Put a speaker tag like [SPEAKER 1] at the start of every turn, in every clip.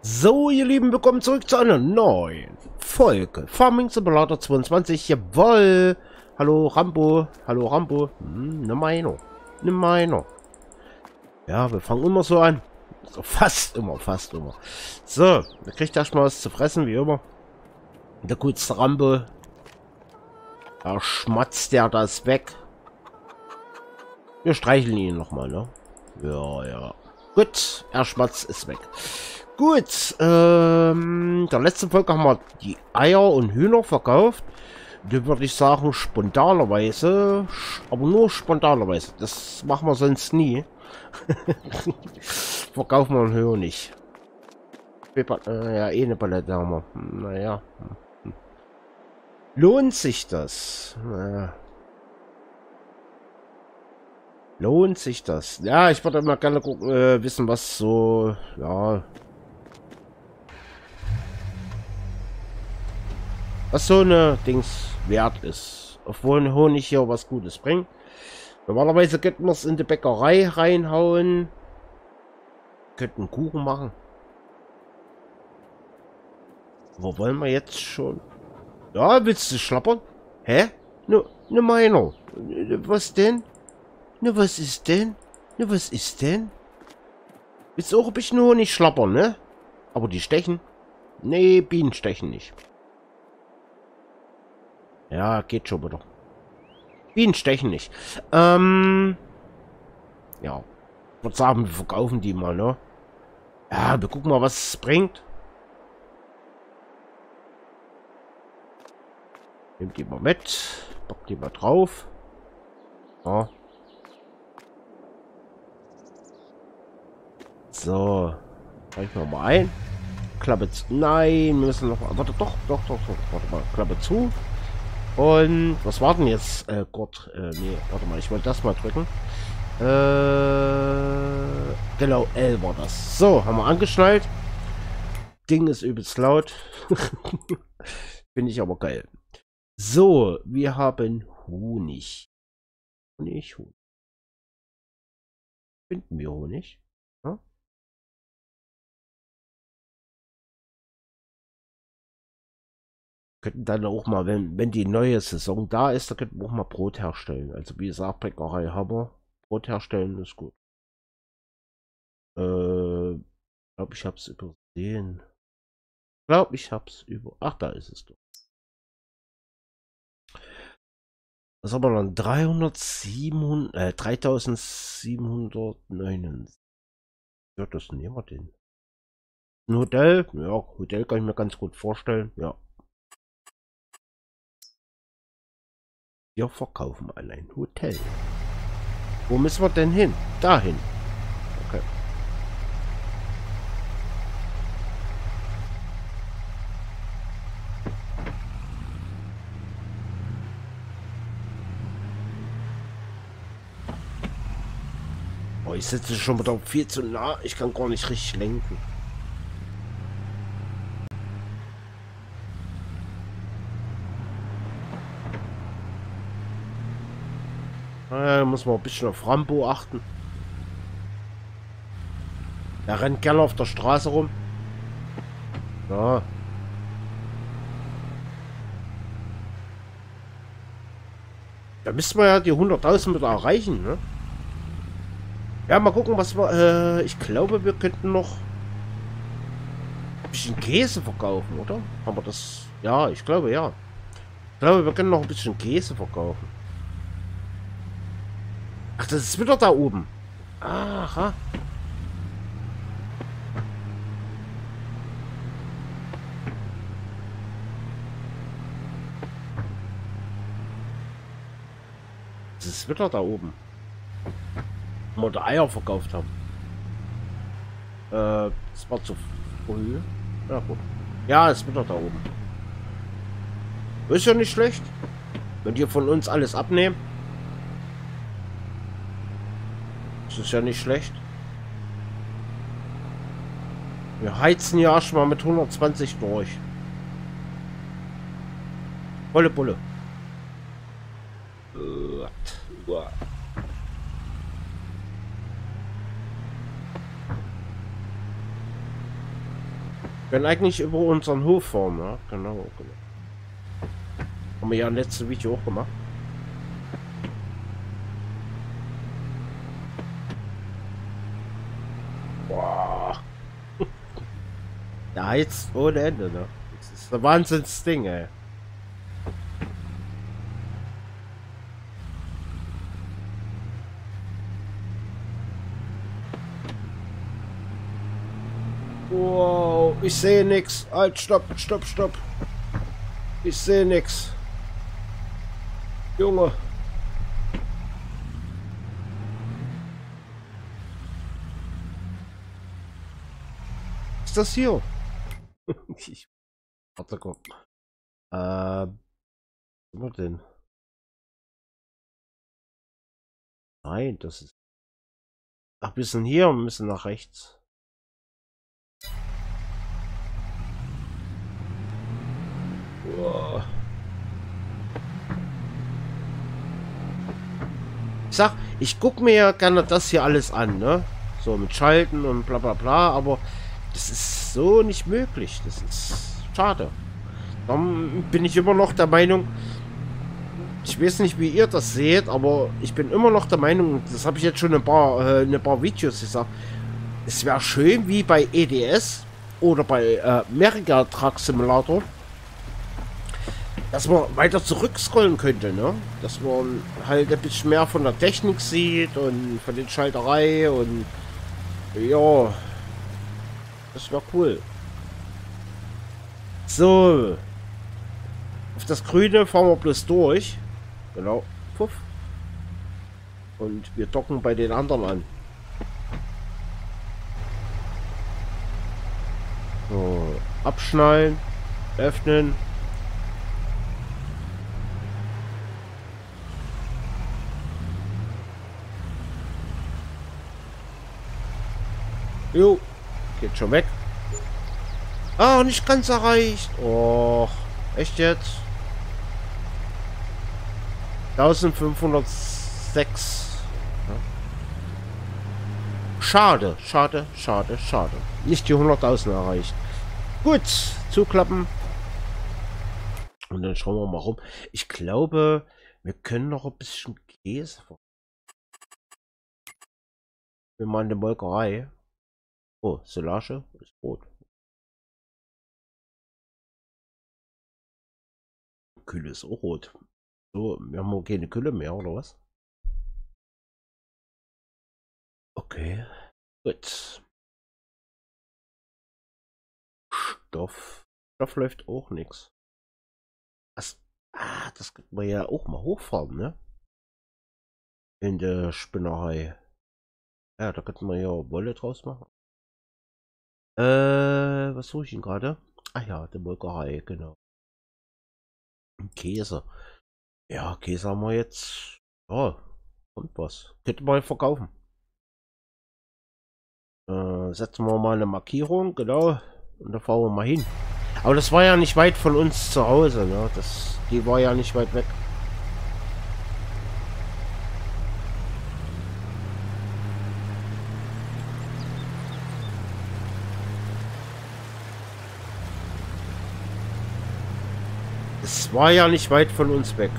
[SPEAKER 1] So, ihr Lieben, willkommen zurück zu einer neuen Folge Farming Simulator 22. Jawoll! Hallo Rambo, hallo Rambo. Hm, ne Meinung, ne Meinung. Ja, wir fangen immer so an. So fast immer, fast immer. So, da kriegt erstmal was zu fressen, wie immer. Der gute Rambo. Da schmatzt der das weg. Wir streicheln ihn nochmal, ne? Ja, ja. Gut, er schmatzt ist weg. Gut, ähm, der letzten Folge haben wir die Eier und Hühner verkauft. Da würde ich sagen, spontanerweise, aber nur spontanerweise. Das machen wir sonst nie. Verkaufen wir einen Höher nicht. Äh, ja, eh eine Palette haben wir. Naja. Lohnt sich das? Naja. Lohnt sich das? Ja, ich würde mal gerne gucken, äh, wissen, was so, ja, was so eine Dings wert ist. Obwohl Honig hier was Gutes bringt. Normalerweise könnten wir es in die Bäckerei reinhauen. Könnten Kuchen machen. Wo wollen wir jetzt schon? Ja, willst du schlappern? Hä? Ne, ne meiner. Was denn? Ne, was ist denn? Ne, was ist denn? Willst du auch ein bisschen Honig schlappern, ne? Aber die stechen? Nee, Bienen stechen nicht. Ja, geht schon wieder. Bienen stechen nicht. Ähm, ja. Ich würde sagen, wir verkaufen die mal, ne? Ja, wir gucken mal, was es bringt. Nehmt die mal mit. Bock die mal drauf. Ja. So. Reichen wir mal ein. Klappe zu. Nein, wir müssen noch. Warte, doch, doch, doch, doch. Warte mal. Klappe zu. Und was war denn jetzt? Äh, Gott, äh, nee, warte mal, ich wollte das mal drücken. Äh, genau, L war das. So, haben wir angeschnallt. Ding ist übelst laut. Finde ich aber geil. So, wir haben Honig. Honig, Honig. Finden wir Honig? Könnten dann auch mal, wenn, wenn die neue Saison da ist, da könnten wir auch mal Brot herstellen. Also wie gesagt, Bäckerei Hammer. Brot herstellen ist gut. Äh, glaube ich habe es übersehen. Glaube ich habe es über. Ach, da ist es doch. Was haben wir dann? 307, äh, 3709. Ja, das nehmen wir den. Ein Hotel? Ja, Hotel kann ich mir ganz gut vorstellen. Ja. Wir verkaufen ein Hotel. Wo müssen wir denn hin? Dahin. Okay. Oh, ich sitze schon wieder viel zu nah. Ich kann gar nicht richtig lenken. Äh, muss man ein bisschen auf Rambo achten. Er rennt gerne auf der Straße rum. Ja. Da müssen wir ja die 100.000 wieder erreichen, ne? Ja, mal gucken, was wir... Äh, ich glaube, wir könnten noch ein bisschen Käse verkaufen, oder? Haben wir das... Ja, ich glaube, ja. Ich glaube, wir können noch ein bisschen Käse verkaufen. Ach, das ist wieder da oben. Aha. Das ist wieder da oben. Wo wir Eier verkauft haben. Äh, das war zu früh. Ja, gut. Ja, ist wieder da oben. Ist ja nicht schlecht. Wenn die von uns alles abnehmen. Ist ja nicht schlecht. Wir heizen ja schon mal mit 120 durch. Bulle. Wir können eigentlich über unseren Hof fahren, ja? Genau, genau. Haben wir ja im letzten Video auch gemacht. Da jetzt ohne Ende, ne? Das ist ein Wahnsinnsding, ey. Wow, ich sehe nichts. Halt, stopp, stopp, stopp. Ich sehe nichts. Junge. Ist das hier? Ich, warte, guck. Äh, was denn? Nein, das ist. Ach, wir sind hier und müssen nach rechts. Ich sag, ich guck mir ja gerne das hier alles an, ne? So mit Schalten und bla bla bla, aber das ist so nicht möglich. Das ist schade. Dann bin ich immer noch der Meinung, ich weiß nicht, wie ihr das seht, aber ich bin immer noch der Meinung, das habe ich jetzt schon ein paar, äh, ein paar Videos gesagt, es wäre schön wie bei EDS oder bei äh, Mega Truck Simulator, dass man weiter zurückscrollen könnte, ne? Dass man halt ein bisschen mehr von der Technik sieht und von den Schalterei und ja, das wäre cool. So. Auf das Grüne fahren wir bloß durch. Genau. Puff. Und wir docken bei den anderen an. So. Abschnallen. Öffnen. Jo, geht schon weg. Ah, nicht ganz erreicht. Oh, echt jetzt? 1506. Schade, schade, schade, schade. Nicht die 100.000 erreicht. Gut, zuklappen. Und dann schauen wir mal rum. Ich glaube, wir können noch ein bisschen Käse. Wir machen eine Molkerei. Oh, Silage ist rot. Kühle ist auch rot. So, wir haben auch keine Kühle mehr, oder was? Okay, gut. Stoff. Stoff läuft auch nichts. Das, ah, das könnte man ja auch mal hochfahren, ne? In der Spinnerei. Ja, da könnte man ja Wolle draus machen. Äh, was suche ich ihn gerade? Ah ja, die Molkerei, genau. Käse. Ja, Käse haben wir jetzt. Oh, und was? Könnte man verkaufen. Äh, setzen wir mal eine Markierung, genau. Und da fahren wir mal hin. Aber das war ja nicht weit von uns zu Hause, ne? Das, die war ja nicht weit weg. War ja nicht weit von uns weg.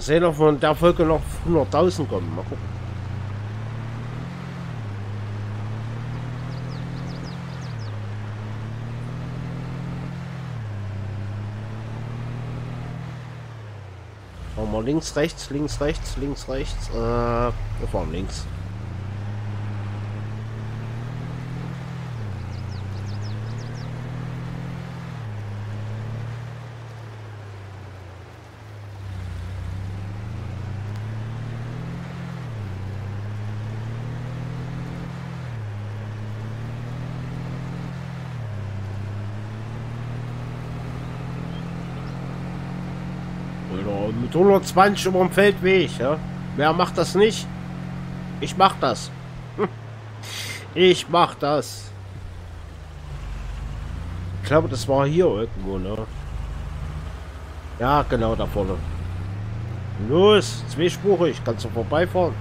[SPEAKER 1] Sehen, ob wir in der Folge noch 100.000 kommen. Mal gucken. Fahren wir links, rechts, links, rechts, links, rechts. Äh, wir fahren links. Mit 120 über dem Feldweg. Ja? Wer macht das nicht? Ich mach das. Ich mach das. Ich glaube, das war hier irgendwo, ne? Ja, genau da vorne. Los, zweispurig, kannst du vorbeifahren.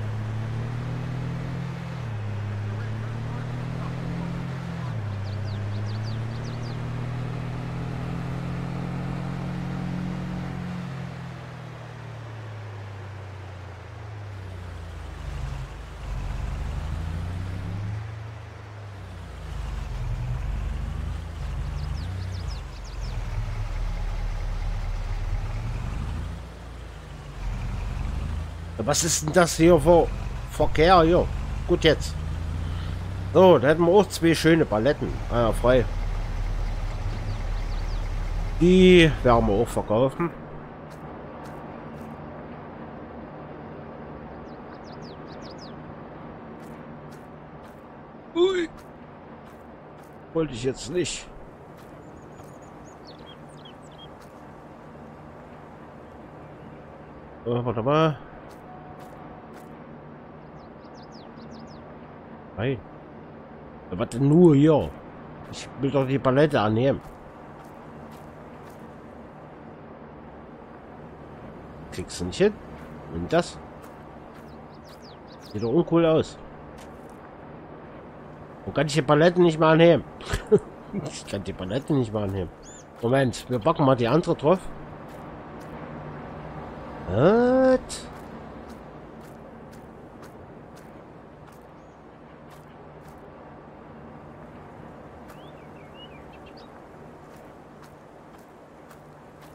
[SPEAKER 1] Was ist denn das hier für Verkehr hier? Gut jetzt. So, da hätten wir auch zwei schöne Paletten. Ah ja, frei. Die werden wir auch verkaufen. Ui. Wollte ich jetzt nicht. Oh, warte mal. Was denn nur hier? Ich will doch die Palette annehmen. Kriegst du nicht hin? Und das? Sieht doch uncool aus. Wo kann ich die Palette nicht mal annehmen? ich kann die Palette nicht mal annehmen. Moment, wir packen mal die andere drauf. Was?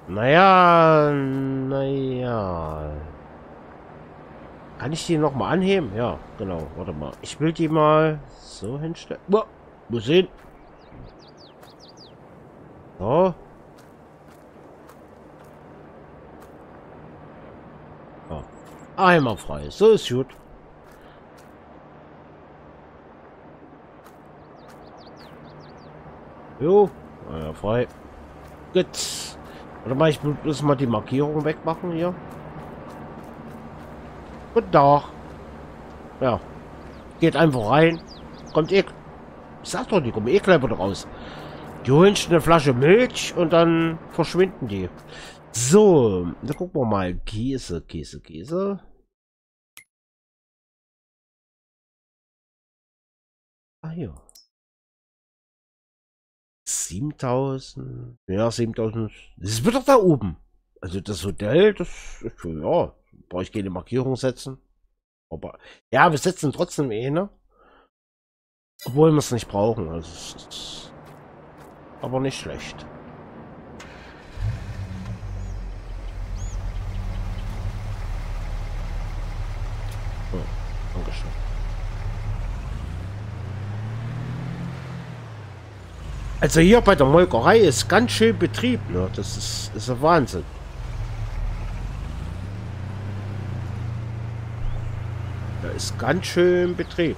[SPEAKER 1] Naja, naja. Kann ich die noch mal anheben? Ja, genau. Warte mal. Ich will die mal so hinstellen. Boah, muss sehen. So. so. Einmal frei. So ist gut. Jo, ja, frei. Gut. Oder mal, ich muss mal die Markierung wegmachen hier. Guten Tag. Ja. Geht einfach rein. Kommt eh. Ich sag doch, die kommen eh gleich wieder raus. Die holen eine Flasche Milch und dann verschwinden die. So, da gucken wir mal. Käse, Käse, Käse. Ah, hier. 7000. Ja, 7000. Das wird doch da oben. Also das Hotel, das ja, brauche ich keine Markierung setzen. Aber ja, wir setzen trotzdem eh, ne? Obwohl wir es nicht brauchen. Also aber nicht schlecht. Oh, Dankeschön. Also hier bei der Molkerei ist ganz schön Betrieb, ne? Das ist, ist ein Wahnsinn. Da ist ganz schön Betrieb.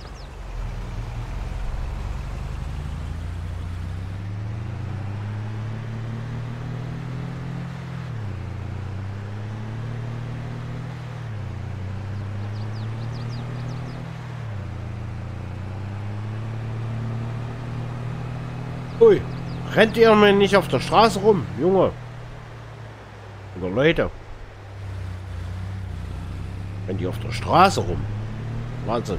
[SPEAKER 1] Ui, rennt ihr mir nicht auf der Straße rum, Junge? Oder Leute? Rennt ihr auf der Straße rum? Wahnsinn.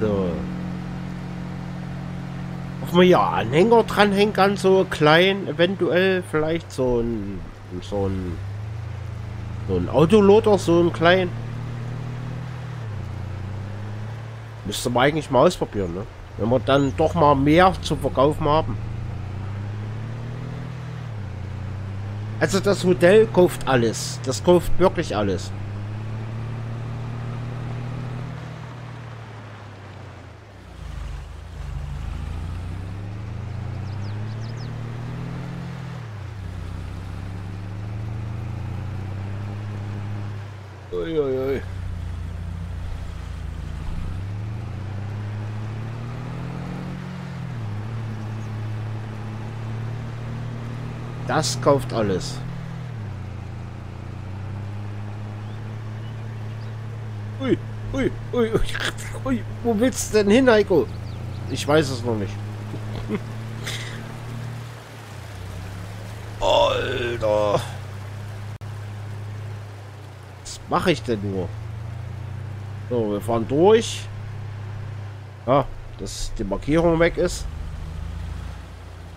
[SPEAKER 1] So. Ob man ja Anhänger dranhängen kann, so klein, eventuell, vielleicht so ein so ein so ein Autoloader, so ein klein. Müsste man eigentlich mal ausprobieren, ne? Wenn wir dann doch mal mehr zu verkaufen haben. Also das Hotel kauft alles. Das kauft wirklich alles. Uiuiui. Das kauft alles. Ui, ui, ui, ui, ui, wo willst du denn hin, Heiko? Ich weiß es noch nicht. Mache ich denn nur? So, wir fahren durch. Ja, dass die Markierung weg ist.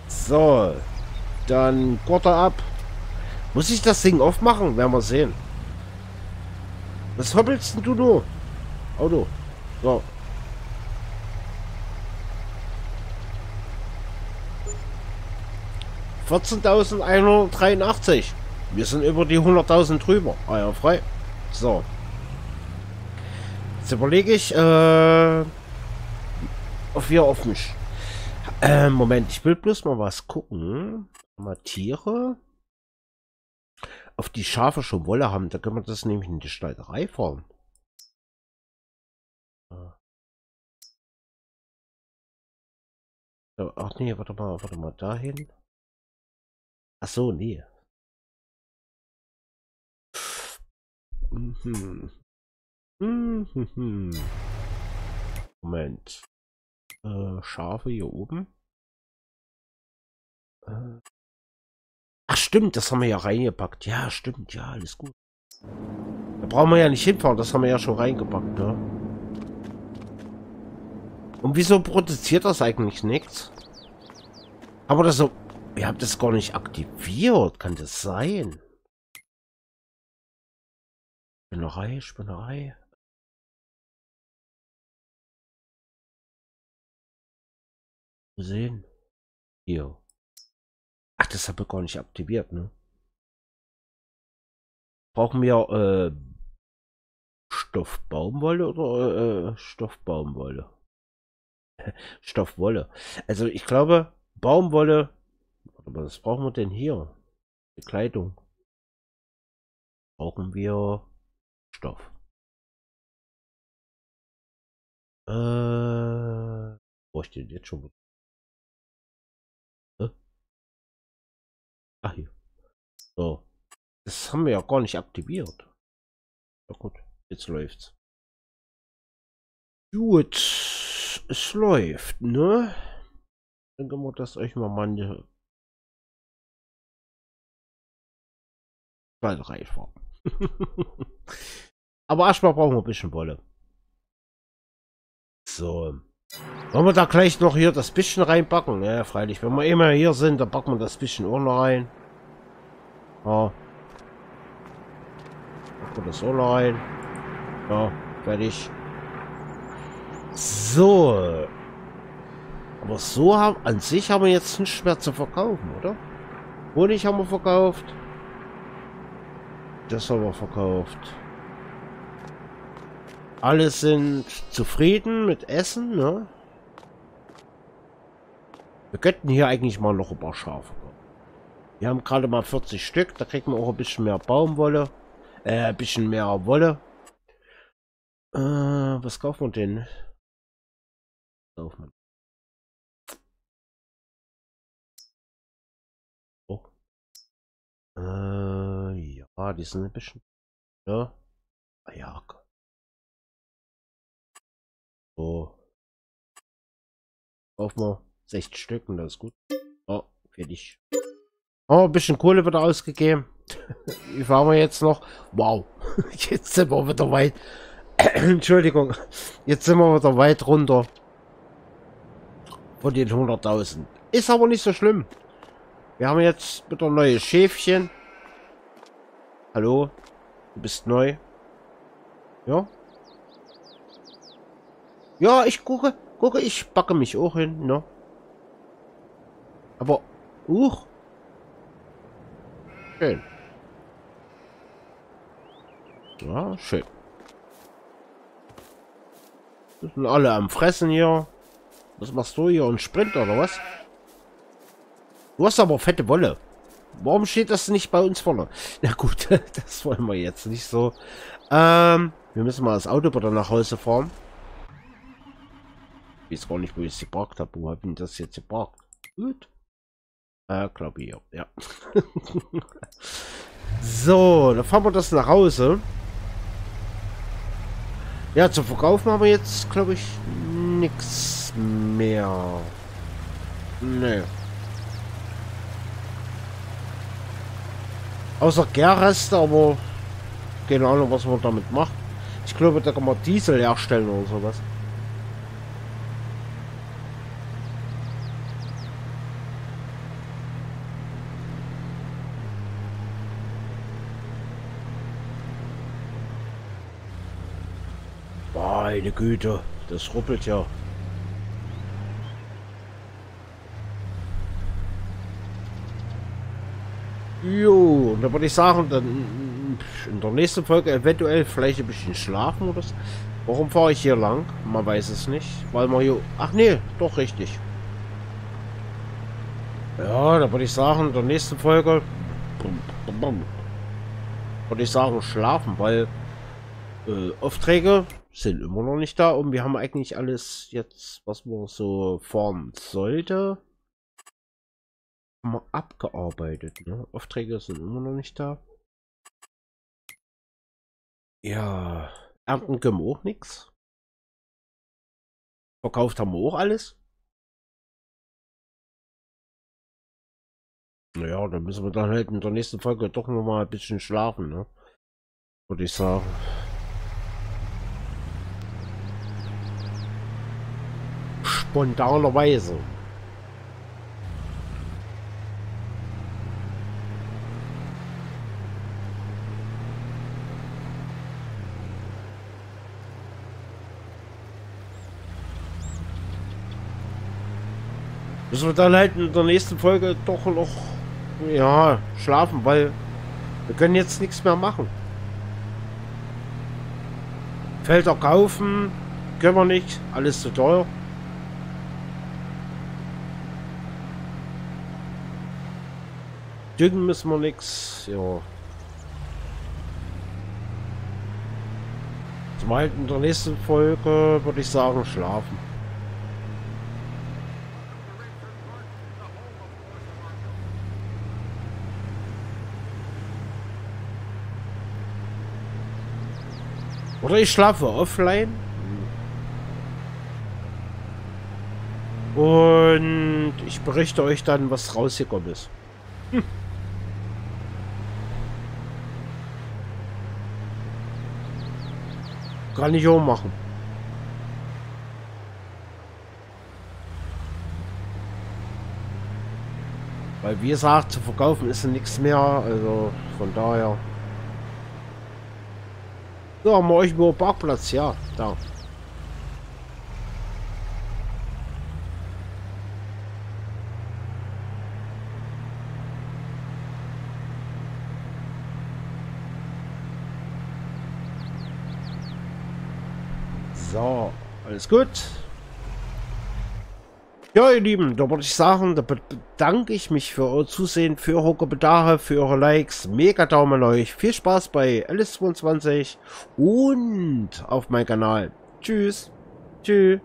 [SPEAKER 1] So. Dann Gurte ab. Muss ich das Ding aufmachen? Werden wir sehen. Was hoppelst denn du nur? Auto. So. ...14.183. Wir sind über die 100.000 drüber. Ah ja, frei. So. Jetzt überlege ich, äh... Auf wir auf mich. Äh, Moment, ich will bloß mal was gucken. Mal Tiere. Auf die Schafe schon Wolle haben, da können wir das nämlich in die Schneiderei fahren. Ach nee, warte mal, warte mal, dahin. Ach so, nee. Moment. Äh, Schafe hier oben. Äh. Ach stimmt, das haben wir ja reingepackt. Ja, stimmt, ja, alles gut. Da brauchen wir ja nicht hinfahren, das haben wir ja schon reingepackt, ne? Und wieso produziert das eigentlich nichts? Aber das so... Ihr habt das gar nicht aktiviert. Kann das sein? Spinnerei, Spinnerei. sehen. Hier. Ach, das habe ich gar nicht aktiviert, ne? Brauchen wir äh, Stoffbaumwolle oder äh, Stoffbaumwolle? Stoffwolle. Also ich glaube, Baumwolle. Aber was brauchen wir denn hier? Die Kleidung. Brauchen wir Stoff. Äh, wo steht jetzt schon? Ach hier. So. Das haben wir ja gar nicht aktiviert. Ja gut, jetzt läuft's. Gut, es läuft, ne? Dann können wir das euch mal meine Schneiderei fahren. Aber erstmal brauchen wir ein bisschen Wolle. So. Wollen wir da gleich noch hier das bisschen reinpacken? Ja, freilich. Wenn wir immer hier sind, dann packen wir das bisschen auch noch rein. Ja. Packen wir das auch noch rein. Ja, fertig. So. Aber so haben, an sich haben wir jetzt nicht mehr zu verkaufen, oder? Honig haben wir verkauft. Das haben wir verkauft. Alle sind zufrieden mit Essen, ne? Wir könnten hier eigentlich mal noch ein paar Schafe kommen. Wir haben gerade mal 40 Stück, da kriegen wir auch ein bisschen mehr Baumwolle. Äh, ein bisschen mehr Wolle. Äh, was kaufen wir denn? Kaufen Oh. Äh, ja, die sind ein bisschen. Ja. Ah, ja, so. Kaufen wir 60 Stück und das ist gut. Oh, fertig. Oh, ein bisschen Kohle wird ausgegeben. Wie fahren wir jetzt noch? Wow. Jetzt sind wir wieder weit. Entschuldigung. Jetzt sind wir wieder weit runter. Von den 100.000. Ist aber nicht so schlimm. Wir haben jetzt wieder neue Schäfchen. Hallo? Du bist neu. Ja? Ja, ich gucke, gucke, ich backe mich auch hin, ne? Aber, uch. Schön. Ja, schön. Das sind alle am Fressen hier. Was machst du hier? Ein Sprint oder was? Du hast aber fette Wolle. Warum steht das nicht bei uns vorne? Na gut, das wollen wir jetzt nicht so. Ähm, wir müssen mal das Auto wieder nach Hause fahren. Ich weiß gar nicht, wo ich es geparkt habe. Wo habe ich das jetzt geparkt? Gut. Äh, glaube ich, ja. so, dann fahren wir das nach Hause. Ja, zum Verkauf haben wir jetzt, glaube ich, nichts mehr. Nee. Außer Gärreste, aber keine Ahnung, was man damit macht. Ich glaube, da kann man Diesel herstellen oder sowas. Meine Güte, das ruppelt ja. Jo, und da würde ich sagen, dann in der nächsten Folge eventuell vielleicht ein bisschen schlafen oder so. Warum fahre ich hier lang? Man weiß es nicht. Weil man hier... Ach nee, doch richtig. Ja, da würde ich sagen, in der nächsten Folge würde ich sagen, schlafen, weil äh, Aufträge sind immer noch nicht da und wir haben eigentlich alles jetzt, was man so fahren sollte, haben abgearbeitet. Ne? Aufträge sind immer noch nicht da. Ja, ernten können wir auch nichts. Verkauft haben wir auch alles. Naja, dann müssen wir dann halt in der nächsten Folge doch noch mal ein bisschen schlafen, ne? Würde ich sagen. Spontanerweise. Müssen wir dann halt in der nächsten Folge doch noch ja, schlafen, weil wir können jetzt nichts mehr machen. Felder kaufen können wir nicht, alles zu teuer. Düngen müssen wir nichts. Ja. Zum halt in der nächsten Folge würde ich sagen schlafen. Oder ich schlafe offline. Und ich berichte euch dann, was rausgekommen ist. Kann ich auch machen. Weil wie gesagt, zu verkaufen ist nichts mehr. Also von daher. So, haben wir euch nur Parkplatz, ja, da. So, alles gut. Ja, ihr Lieben, da würde ich sagen, da bedanke ich mich für euer Zusehen, für eure Kommentare, für eure Likes. Mega Daumen euch. Viel Spaß bei Alice22 und auf meinem Kanal. Tschüss. Tschüss.